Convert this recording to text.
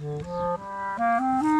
Mm-hmm.